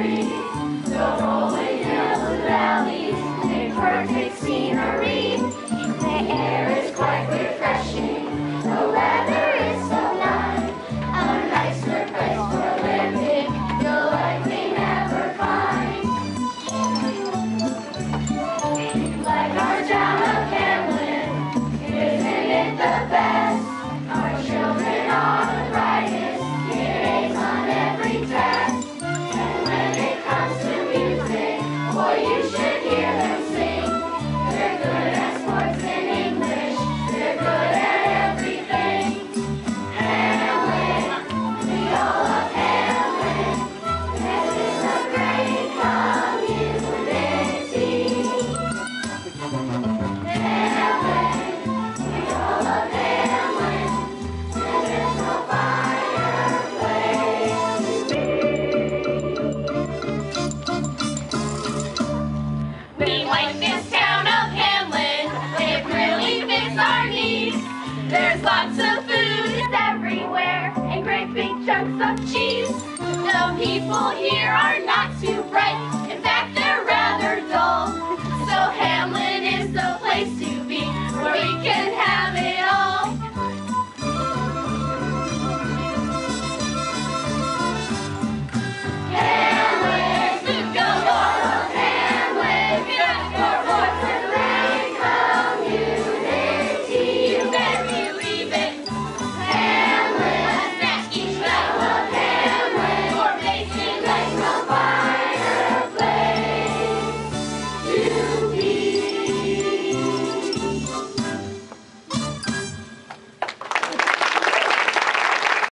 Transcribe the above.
free. People here are